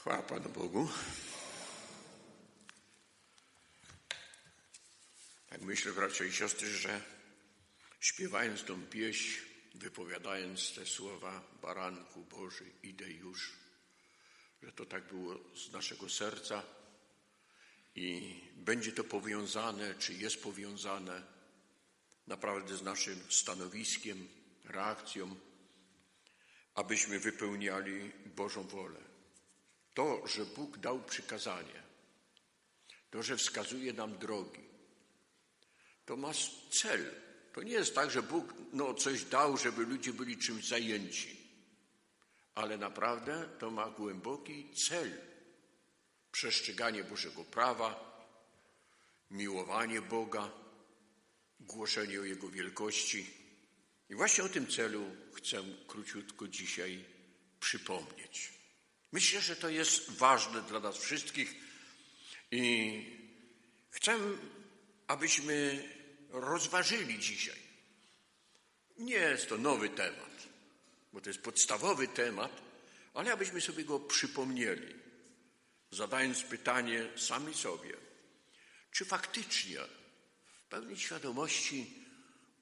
Chwała Panu Bogu. Tak myślę, bracia i siostry, że śpiewając tą pieśń, wypowiadając te słowa Baranku Boży, idę już, że to tak było z naszego serca i będzie to powiązane, czy jest powiązane naprawdę z naszym stanowiskiem, reakcją, abyśmy wypełniali Bożą wolę. To, że Bóg dał przykazanie, to, że wskazuje nam drogi, to ma cel. To nie jest tak, że Bóg no, coś dał, żeby ludzie byli czymś zajęci, ale naprawdę to ma głęboki cel. Przestrzeganie Bożego prawa, miłowanie Boga, głoszenie o Jego wielkości. I właśnie o tym celu chcę króciutko dzisiaj przypomnieć. Myślę, że to jest ważne dla nas wszystkich i chcę, abyśmy rozważyli dzisiaj. Nie jest to nowy temat, bo to jest podstawowy temat, ale abyśmy sobie go przypomnieli, zadając pytanie sami sobie, czy faktycznie w pełnej świadomości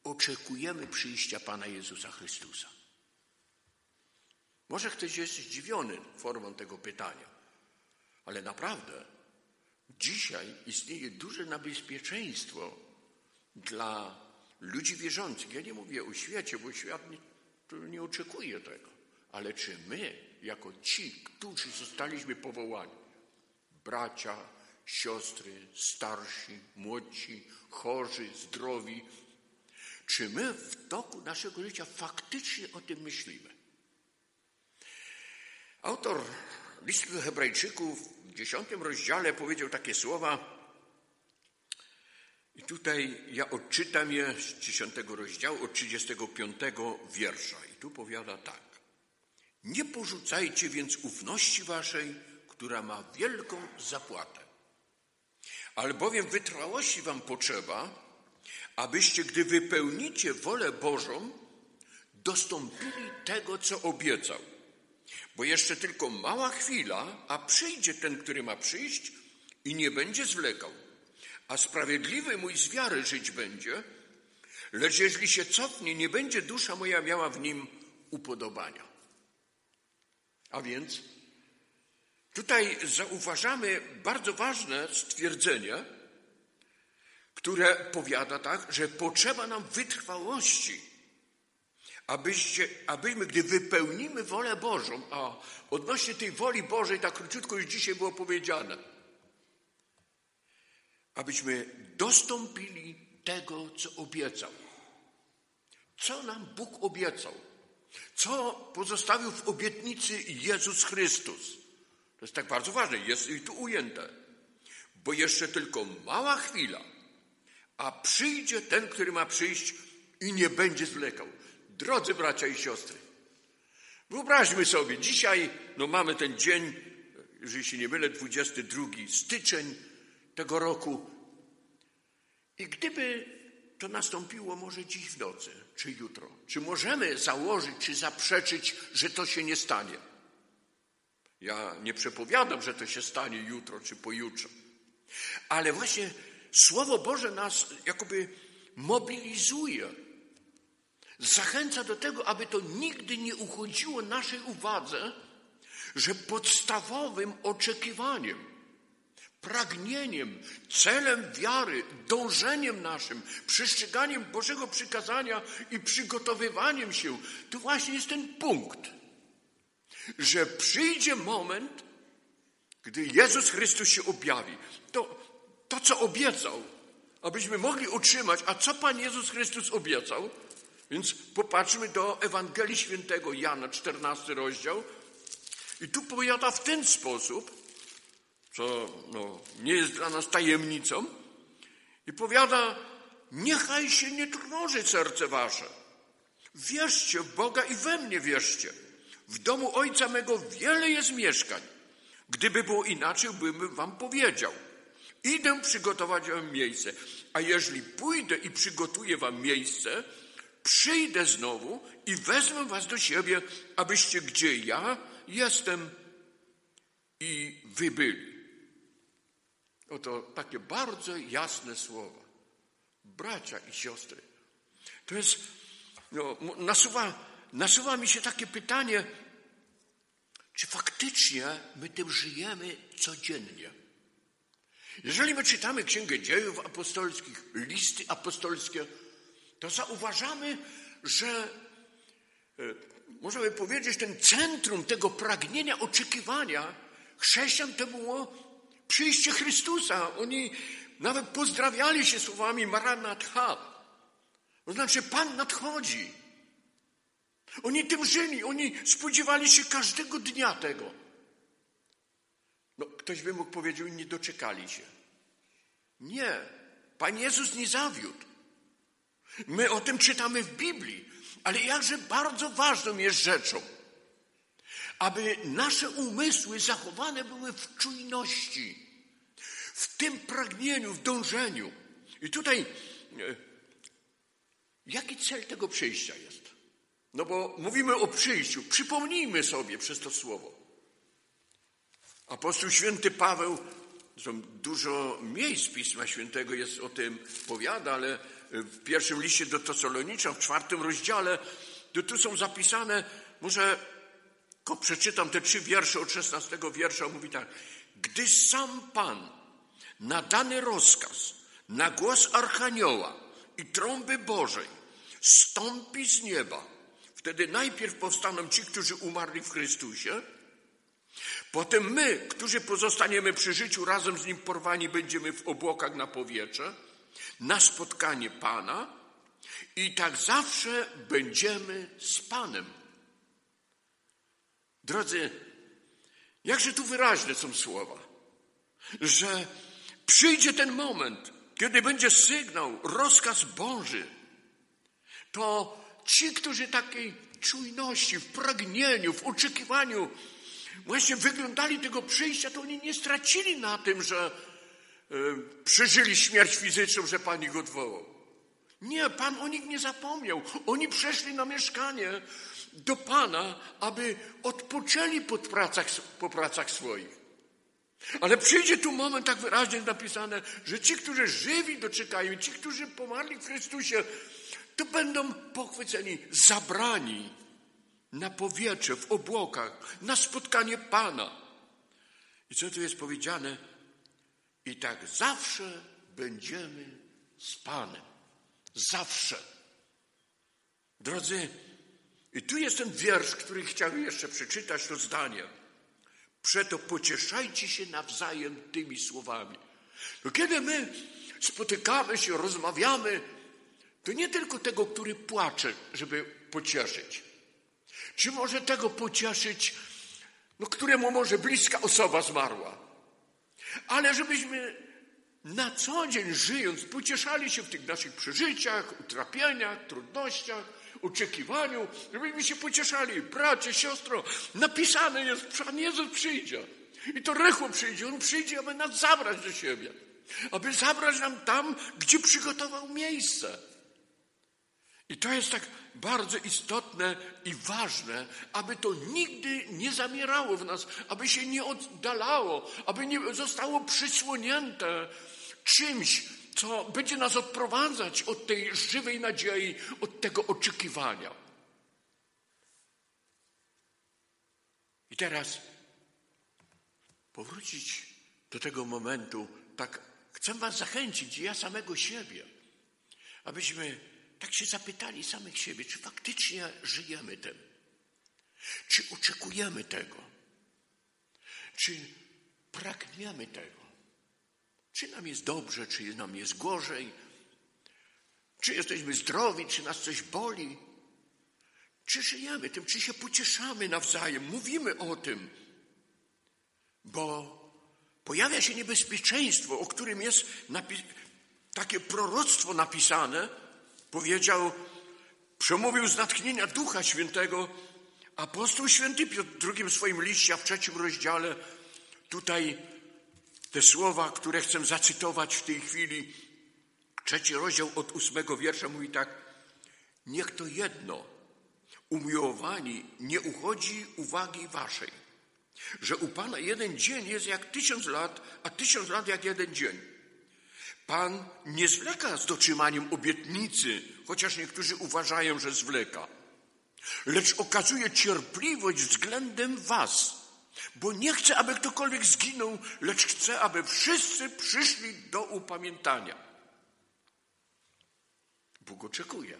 oczekujemy przyjścia Pana Jezusa Chrystusa. Może ktoś jest zdziwiony formą tego pytania, ale naprawdę dzisiaj istnieje duże niebezpieczeństwo dla ludzi wierzących. Ja nie mówię o świecie, bo świat nie, nie oczekuje tego. Ale czy my, jako ci, którzy zostaliśmy powołani, bracia, siostry, starsi, młodsi, chorzy, zdrowi, czy my w toku naszego życia faktycznie o tym myślimy? Autor listu do Hebrajczyków w dziesiątym rozdziale powiedział takie słowa, i tutaj ja odczytam je z dziesiątego rozdziału, od 35 wiersza. I tu powiada tak. Nie porzucajcie więc ufności waszej, która ma wielką zapłatę. Albowiem wytrwałości wam potrzeba, abyście, gdy wypełnicie wolę Bożą, dostąpili tego, co obiecał bo jeszcze tylko mała chwila, a przyjdzie ten, który ma przyjść i nie będzie zwlekał. A sprawiedliwy mój z wiary żyć będzie, lecz jeśli się cofnie, nie będzie dusza moja miała w nim upodobania. A więc tutaj zauważamy bardzo ważne stwierdzenie, które powiada tak, że potrzeba nam wytrwałości abyście, abyśmy, gdy wypełnimy wolę Bożą, a odnośnie tej woli Bożej, tak króciutko już dzisiaj było powiedziane, abyśmy dostąpili tego, co obiecał. Co nam Bóg obiecał? Co pozostawił w obietnicy Jezus Chrystus? To jest tak bardzo ważne, jest i tu ujęte. Bo jeszcze tylko mała chwila, a przyjdzie ten, który ma przyjść i nie będzie zwlekał. Drodzy bracia i siostry, wyobraźmy sobie, dzisiaj no mamy ten dzień, jeżeli się nie mylę, 22 styczeń tego roku. I gdyby to nastąpiło może dziś w nocy, czy jutro, czy możemy założyć, czy zaprzeczyć, że to się nie stanie? Ja nie przepowiadam, że to się stanie jutro czy pojutrze. Ale właśnie Słowo Boże nas jakoby mobilizuje zachęca do tego, aby to nigdy nie uchodziło naszej uwadze, że podstawowym oczekiwaniem, pragnieniem, celem wiary, dążeniem naszym, przestrzeganiem Bożego przykazania i przygotowywaniem się, to właśnie jest ten punkt, że przyjdzie moment, gdy Jezus Chrystus się objawi. To, to co obiecał, abyśmy mogli utrzymać, a co Pan Jezus Chrystus obiecał, więc popatrzmy do Ewangelii Świętego Jana, 14 rozdział. I tu powiada w ten sposób, co no, nie jest dla nas tajemnicą, i powiada, niechaj się nie trwoży serce wasze. Wierzcie w Boga i we mnie wierzcie. W domu Ojca mego wiele jest mieszkań. Gdyby było inaczej, bym wam powiedział. Idę przygotować wam miejsce. A jeżeli pójdę i przygotuję wam miejsce, przyjdę znowu i wezmę was do siebie, abyście gdzie ja jestem, i wy byli. Oto takie bardzo jasne słowa. Bracia i siostry. To jest, no, nasuwa, nasuwa mi się takie pytanie, czy faktycznie my tym żyjemy codziennie? Jeżeli my czytamy Księgę Dziejów Apostolskich, listy apostolskie, to zauważamy, że e, możemy powiedzieć, ten centrum tego pragnienia, oczekiwania chrześcijan to było przyjście Chrystusa. Oni nawet pozdrawiali się słowami Maranatha. To znaczy, Pan nadchodzi. Oni tym żyli, oni spodziewali się każdego dnia tego. No, ktoś by mógł powiedzieć, nie doczekali się. Nie, Pan Jezus nie zawiódł. My o tym czytamy w Biblii, ale jakże bardzo ważną jest rzeczą, aby nasze umysły zachowane były w czujności, w tym pragnieniu, w dążeniu. I tutaj, e, jaki cel tego przyjścia jest? No bo mówimy o przyjściu. Przypomnijmy sobie przez to słowo. Apostoł święty Paweł, dużo miejsc Pisma Świętego jest o tym powiada, ale w pierwszym liście do Tesaloniczan, w czwartym rozdziale, to tu są zapisane, może ko przeczytam te trzy wiersze od szesnastego wiersza, mówi tak. Gdy sam Pan na dany rozkaz, na głos Archanioła i trąby Bożej stąpi z nieba, wtedy najpierw powstaną ci, którzy umarli w Chrystusie, Potem my, którzy pozostaniemy przy życiu, razem z Nim porwani będziemy w obłokach na powietrze, na spotkanie Pana i tak zawsze będziemy z Panem. Drodzy, jakże tu wyraźne są słowa, że przyjdzie ten moment, kiedy będzie sygnał, rozkaz Boży, to ci, którzy takiej czujności, w pragnieniu, w oczekiwaniu właśnie wyglądali tego przyjścia, to oni nie stracili na tym, że przeżyli śmierć fizyczną, że Pan ich odwołał. Nie, Pan o nich nie zapomniał. Oni przeszli na mieszkanie do Pana, aby odpoczęli po pracach, po pracach swoich. Ale przyjdzie tu moment tak wyraźnie napisane, że ci, którzy żywi doczekają, ci, którzy pomarli w Chrystusie, to będą pochwyceni, zabrani na powietrze, w obłokach, na spotkanie Pana. I co tu jest powiedziane? I tak zawsze będziemy z Panem. Zawsze. Drodzy, i tu jest ten wiersz, który chciałbym jeszcze przeczytać, to zdanie. Przeto pocieszajcie się nawzajem tymi słowami. To kiedy my spotykamy się, rozmawiamy, to nie tylko tego, który płacze, żeby pocieszyć, czy może tego pocieszyć, no, któremu może bliska osoba zmarła? Ale żebyśmy na co dzień żyjąc, pocieszali się w tych naszych przeżyciach, utrapieniach, trudnościach, oczekiwaniu, żebyśmy się pocieszali. Bracie, siostro, napisane jest, Pan Jezus przyjdzie. I to rychło przyjdzie. On przyjdzie, aby nas zabrać do siebie. Aby zabrać nam tam, gdzie przygotował miejsce. I to jest tak bardzo istotne i ważne, aby to nigdy nie zamierało w nas, aby się nie oddalało, aby nie zostało przysłonięte czymś, co będzie nas odprowadzać od tej żywej nadziei, od tego oczekiwania. I teraz powrócić do tego momentu, tak chcę Was zachęcić, ja samego siebie, abyśmy tak się zapytali samych siebie, czy faktycznie żyjemy tym? Czy oczekujemy tego? Czy pragniemy tego? Czy nam jest dobrze, czy nam jest gorzej? Czy jesteśmy zdrowi, czy nas coś boli? Czy żyjemy tym, czy się pocieszamy nawzajem, mówimy o tym? Bo pojawia się niebezpieczeństwo, o którym jest takie proroctwo napisane, powiedział, przemówił z natchnienia Ducha Świętego apostoł święty Piotr w drugim swoim liście, a w trzecim rozdziale tutaj te słowa, które chcę zacytować w tej chwili. Trzeci rozdział od ósmego wiersza mówi tak. Niech to jedno, umiłowani, nie uchodzi uwagi waszej, że u Pana jeden dzień jest jak tysiąc lat, a tysiąc lat jak jeden dzień. Pan nie zwleka z dotrzymaniem obietnicy, chociaż niektórzy uważają, że zwleka, lecz okazuje cierpliwość względem Was, bo nie chce, aby ktokolwiek zginął, lecz chce, aby wszyscy przyszli do upamiętania. Bóg oczekuje.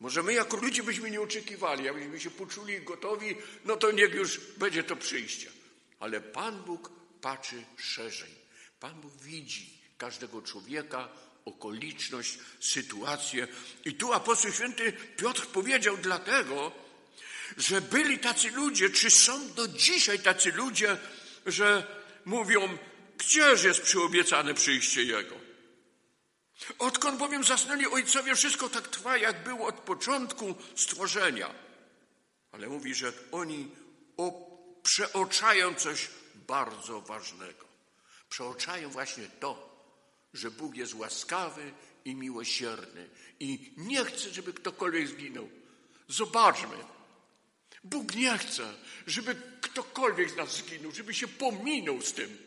Może my jako ludzie byśmy nie oczekiwali, abyśmy się poczuli gotowi, no to niech już będzie to przyjście. Ale Pan Bóg patrzy szerzej. Pan Bóg widzi każdego człowieka, okoliczność, sytuację. I tu apostoł święty Piotr powiedział dlatego, że byli tacy ludzie, czy są do dzisiaj tacy ludzie, że mówią, gdzież jest przyobiecane przyjście Jego. Odkąd bowiem zasnęli ojcowie, wszystko tak trwa, jak było od początku stworzenia. Ale mówi, że oni przeoczają coś bardzo ważnego. Przeoczają właśnie to, że Bóg jest łaskawy i miłosierny i nie chce, żeby ktokolwiek zginął. Zobaczmy. Bóg nie chce, żeby ktokolwiek z nas zginął, żeby się pominął z tym.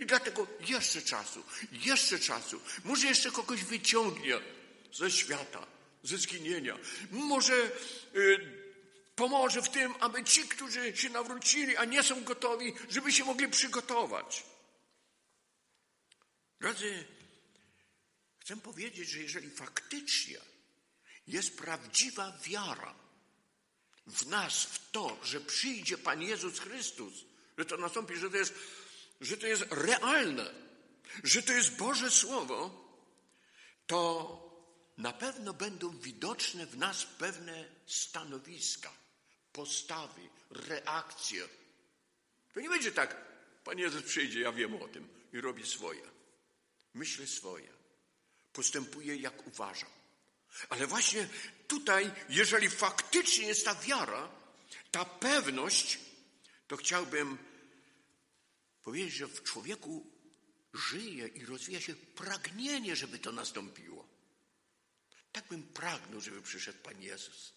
I dlatego jeszcze czasu, jeszcze czasu. Może jeszcze kogoś wyciągnie ze świata, ze zginienia. Może y, pomoże w tym, aby ci, którzy się nawrócili, a nie są gotowi, żeby się mogli przygotować. Drodzy, chcę powiedzieć, że jeżeli faktycznie jest prawdziwa wiara w nas, w to, że przyjdzie Pan Jezus Chrystus, że to nastąpi, że to jest że to jest realne, że to jest Boże Słowo, to na pewno będą widoczne w nas pewne stanowiska, postawy, reakcje. To nie będzie tak, Pan Jezus przyjdzie, ja wiem o tym i robi swoje. Myślę swoje. Postępuję jak uważam. Ale właśnie tutaj, jeżeli faktycznie jest ta wiara, ta pewność, to chciałbym powiedzieć, że w człowieku żyje i rozwija się pragnienie, żeby to nastąpiło. Tak bym pragnął, żeby przyszedł Pan Jezus.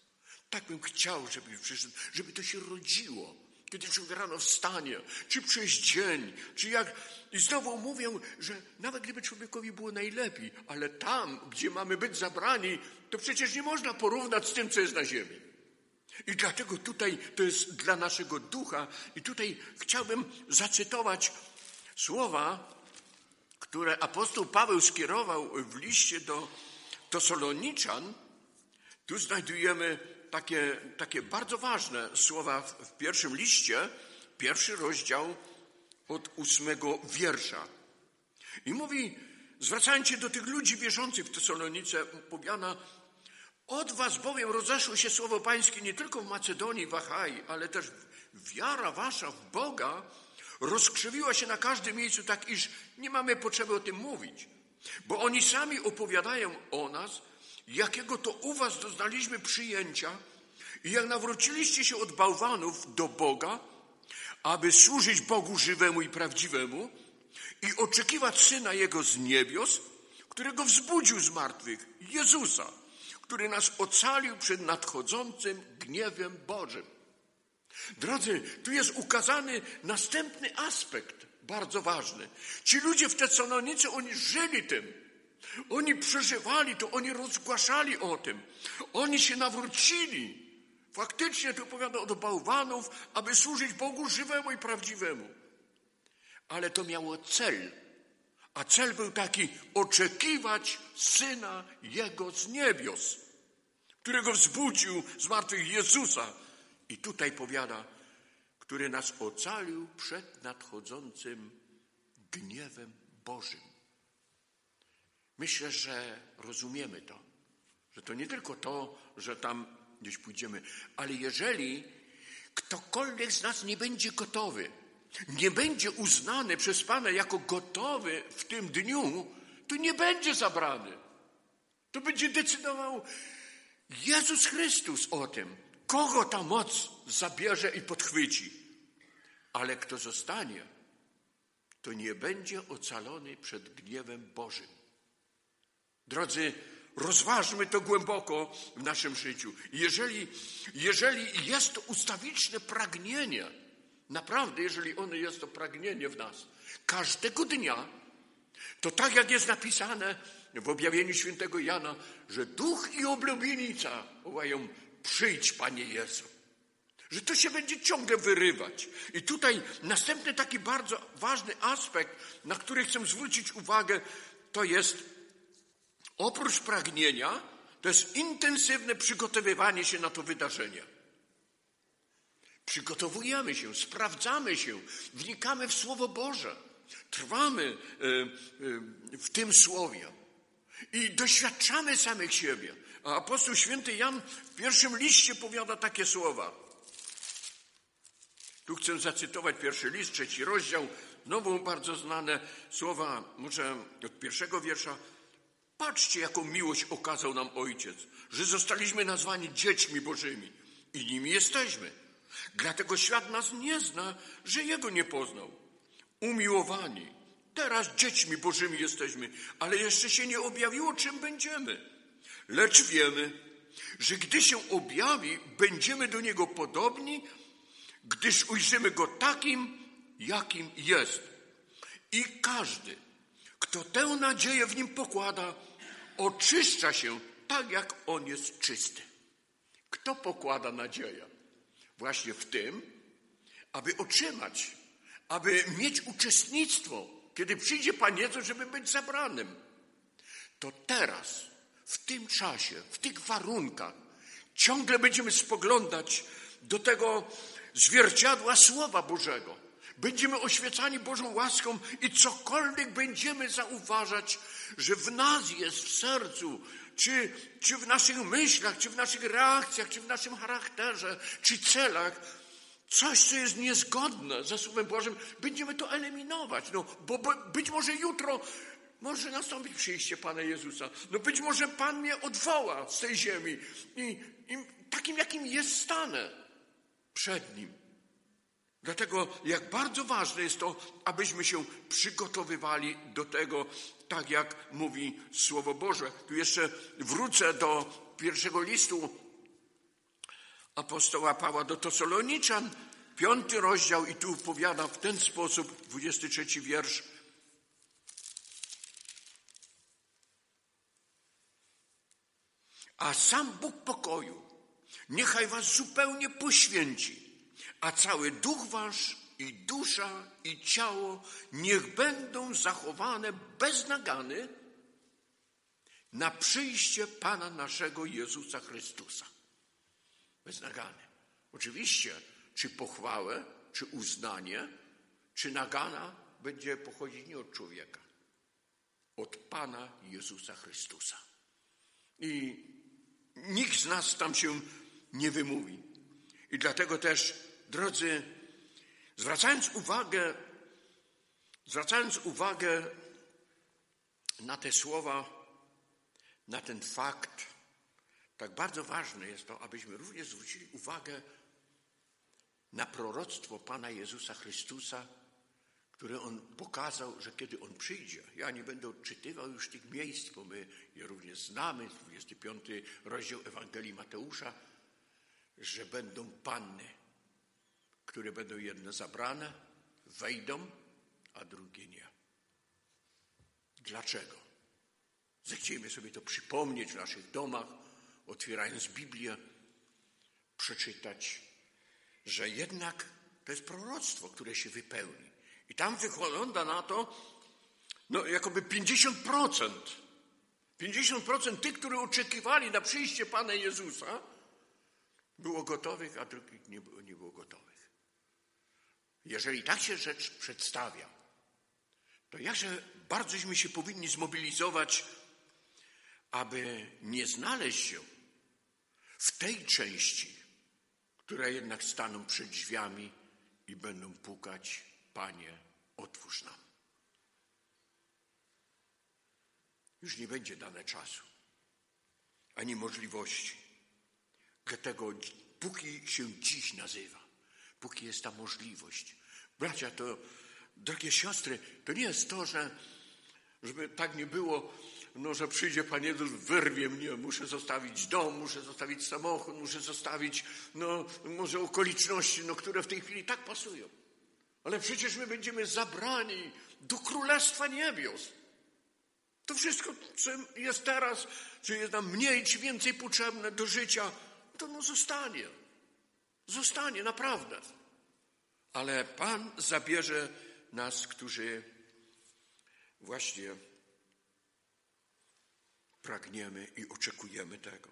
Tak bym chciał, żeby przyszedł, żeby to się rodziło. Kiedy człowiek rano wstanie, czy przez dzień, czy jak. I znowu mówię, że nawet gdyby człowiekowi było najlepiej, ale tam, gdzie mamy być zabrani, to przecież nie można porównać z tym, co jest na ziemi. I dlatego tutaj to jest dla naszego ducha. I tutaj chciałbym zacytować słowa, które apostoł Paweł skierował w liście do Tosoloniczan. Tu znajdujemy takie, takie bardzo ważne słowa w, pierwszym liście, pierwszy rozdział od ósmego wiersza. I mówi, zwracając się do tych ludzi wierzących w Tesalonice, powiada, od was bowiem rozeszło się słowo pańskie nie tylko w Macedonii, w Achai, ale też wiara wasza w Boga rozkrzywiła się na każdym miejscu tak, iż nie mamy potrzeby o tym mówić. Bo oni sami opowiadają o nas, jakiego to u was doznaliśmy przyjęcia i jak nawróciliście się od bałwanów do Boga, aby służyć Bogu żywemu i prawdziwemu i oczekiwać Syna Jego z niebios, którego wzbudził z martwych, Jezusa który nas ocalił przed nadchodzącym gniewem Bożym. Drodzy, tu jest ukazany następny aspekt, bardzo ważny. Ci ludzie w Tesalonice, oni żyli tym. Oni przeżywali to, oni rozgłaszali o tym. Oni się nawrócili. Faktycznie tu opowiada od bałwanów, aby służyć Bogu żywemu i prawdziwemu. Ale to miało cel. A cel był taki oczekiwać syna jego z niebios którego wzbudził z martwych Jezusa. I tutaj powiada, który nas ocalił przed nadchodzącym gniewem Bożym. Myślę, że rozumiemy to, że to nie tylko to, że tam gdzieś pójdziemy, ale jeżeli ktokolwiek z nas nie będzie gotowy, nie będzie uznany przez Pana jako gotowy w tym dniu, to nie będzie zabrany. To będzie decydował Jezus Chrystus o tym, kogo ta moc zabierze i podchwyci. Ale kto zostanie, to nie będzie ocalony przed gniewem Bożym. Drodzy, rozważmy to głęboko w naszym życiu. Jeżeli, jeżeli jest ustawiczne pragnienie naprawdę, jeżeli ono jest to pragnienie w nas, każdego dnia, to tak jak jest napisane w objawieniu świętego Jana, że duch i oblubienica wołają, przyjdź Panie Jezu. Że to się będzie ciągle wyrywać. I tutaj następny taki bardzo ważny aspekt, na który chcę zwrócić uwagę, to jest oprócz pragnienia, to jest intensywne przygotowywanie się na to wydarzenie. Przygotowujemy się, sprawdzamy się, wnikamy w Słowo Boże, trwamy e, e, w tym Słowie i doświadczamy samych siebie. A apostoł święty Jan w pierwszym liście powiada takie słowa. Tu chcę zacytować pierwszy list, trzeci rozdział, znowu bardzo znane słowa, może od pierwszego wiersza. Patrzcie, jaką miłość okazał nam Ojciec, że zostaliśmy nazwani dziećmi Bożymi i nimi jesteśmy. Dlatego świat nas nie zna, że Jego nie poznał. Umiłowani, teraz dziećmi Bożymi jesteśmy, ale jeszcze się nie objawiło, czym będziemy. Lecz wiemy, że gdy się objawi, będziemy do Niego podobni, gdyż ujrzymy Go takim, jakim jest. I każdy, kto tę nadzieję w Nim pokłada, oczyszcza się tak, jak On jest czysty. Kto pokłada nadzieję? Właśnie w tym, aby otrzymać, aby mieć uczestnictwo, kiedy przyjdzie Pan Jezus, żeby być zabranym. To teraz, w tym czasie, w tych warunkach, ciągle będziemy spoglądać do tego zwierciadła Słowa Bożego. Będziemy oświecani Bożą łaską i cokolwiek będziemy zauważać, że w nas jest w sercu, czy, czy w naszych myślach, czy w naszych reakcjach, czy w naszym charakterze, czy celach, coś, co jest niezgodne ze Słowem Bożym, będziemy to eliminować. No, bo, być może jutro może nastąpić przyjście Pana Jezusa. No być może Pan mnie odwoła z tej ziemi i, i takim, jakim jest stanę przed Nim. Dlatego jak bardzo ważne jest to, abyśmy się przygotowywali do tego, tak jak mówi Słowo Boże. Tu jeszcze wrócę do pierwszego listu apostoła Pawła do Tesaloniczan, piąty rozdział i tu powiada w ten sposób, 23 wiersz. A sam Bóg pokoju niechaj was zupełnie poświęci, a cały duch wasz i dusza i ciało niech będą zachowane bez nagany na przyjście Pana naszego Jezusa Chrystusa. Bez nagany. Oczywiście, czy pochwałę, czy uznanie, czy nagana będzie pochodzić nie od człowieka, od Pana Jezusa Chrystusa. I nikt z nas tam się nie wymówi. I dlatego też, drodzy, zwracając uwagę, zwracając uwagę na te słowa, na ten fakt, tak bardzo ważne jest to, abyśmy również zwrócili uwagę na proroctwo Pana Jezusa Chrystusa, które On pokazał, że kiedy On przyjdzie, ja nie będę odczytywał już tych miejsc, bo my je również znamy, 25 rozdział Ewangelii Mateusza, że będą panny, które będą jedne zabrane, wejdą, a drugie nie. Dlaczego? Zechciejmy sobie to przypomnieć w naszych domach, otwierając Biblię, przeczytać, że jednak to jest proroctwo, które się wypełni. I tam wygląda na to, no, jakoby 50%. 50% tych, którzy oczekiwali na przyjście Pana Jezusa, było gotowych, a drugich nie było, nie było gotowych. Jeżeli tak się rzecz przedstawia, to jakże bardzośmy się powinni zmobilizować, aby nie znaleźć się w tej części, która jednak staną przed drzwiami i będą pukać, Panie, otwórz nam. Już nie będzie dane czasu, ani możliwości. Dlatego póki się dziś nazywa, póki jest ta możliwość. Bracia, to, drogie siostry, to nie jest to, że żeby tak nie było, no, że przyjdzie Pan Jezus, wyrwie mnie, muszę zostawić dom, muszę zostawić samochód, muszę zostawić, no, może okoliczności, no, które w tej chwili tak pasują. Ale przecież my będziemy zabrani do Królestwa Niebios. To wszystko, co jest teraz, czy jest nam mniej, czy więcej potrzebne do życia, to no zostanie. Zostanie, naprawdę. Ale Pan zabierze nas, którzy właśnie pragniemy i oczekujemy tego.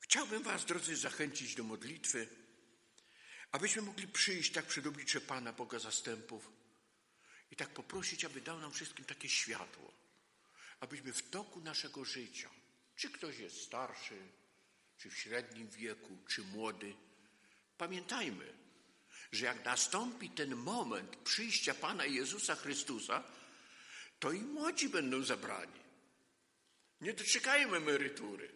Chciałbym Was, drodzy, zachęcić do modlitwy, abyśmy mogli przyjść tak przed oblicze Pana Boga Zastępów i tak poprosić, aby dał nam wszystkim takie światło, abyśmy w toku naszego życia, czy ktoś jest starszy, czy w średnim wieku, czy młody, pamiętajmy, że jak nastąpi ten moment przyjścia Pana Jezusa Chrystusa, to i młodzi będą zabrani. Nie doczekajmy emerytury.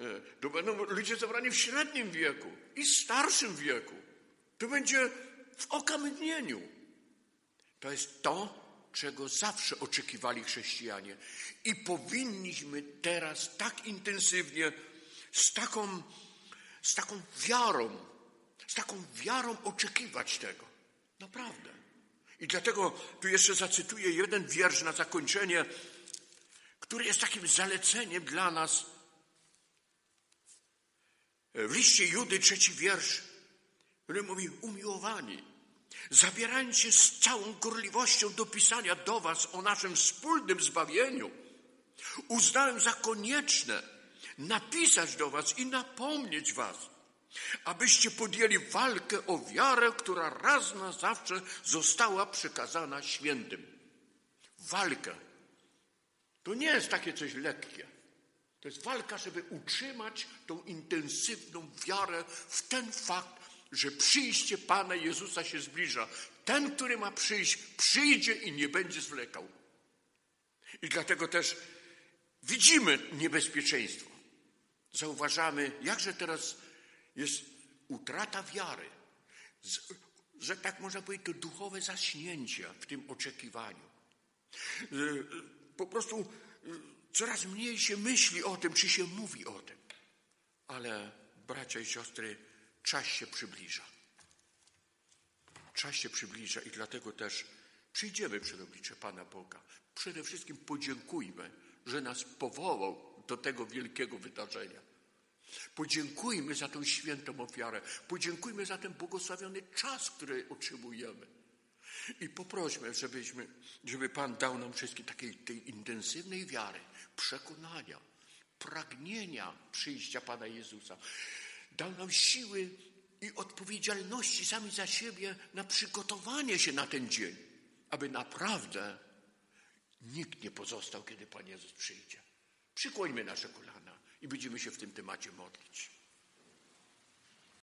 E, to będą ludzie zabrani w średnim wieku i starszym wieku. To będzie w okamgnieniu. To jest to, czego zawsze oczekiwali chrześcijanie. I powinniśmy teraz tak intensywnie, z taką, z taką wiarą, z taką wiarą oczekiwać tego. Naprawdę. I dlatego tu jeszcze zacytuję jeden wiersz na zakończenie, który jest takim zaleceniem dla nas. W liście Judy, trzeci wiersz, który mówi: Umiłowani, zabierając się z całą gorliwością do pisania do Was o naszym wspólnym zbawieniu, uznałem za konieczne napisać do Was i napomnieć Was abyście podjęli walkę o wiarę, która raz na zawsze została przekazana świętym. Walkę. To nie jest takie coś lekkie. To jest walka, żeby utrzymać tą intensywną wiarę w ten fakt, że przyjście Pana Jezusa się zbliża. Ten, który ma przyjść, przyjdzie i nie będzie zwlekał. I dlatego też widzimy niebezpieczeństwo. Zauważamy, jakże teraz jest utrata wiary, że tak można powiedzieć, to duchowe zaśnięcie w tym oczekiwaniu. Po prostu y, coraz mniej się myśli o tym, czy się mówi o tym. Ale bracia i siostry, czas się przybliża. Czas się przybliża i dlatego też przyjdziemy przed oblicze Pana Boga. Przede wszystkim podziękujmy, że nas powołał do tego wielkiego wydarzenia. Podziękujmy za tę świętą ofiarę. Podziękujmy za ten błogosławiony czas, który otrzymujemy. I poprośmy, żebyśmy, żeby Pan dał nam wszystkim takiej tej intensywnej wiary, przekonania, pragnienia przyjścia Pana Jezusa. Dał nam siły i odpowiedzialności sami za siebie na przygotowanie się na ten dzień, aby naprawdę nikt nie pozostał, kiedy Pan Jezus przyjdzie. Przykłońmy nasze kolana i będziemy się w tym temacie modlić.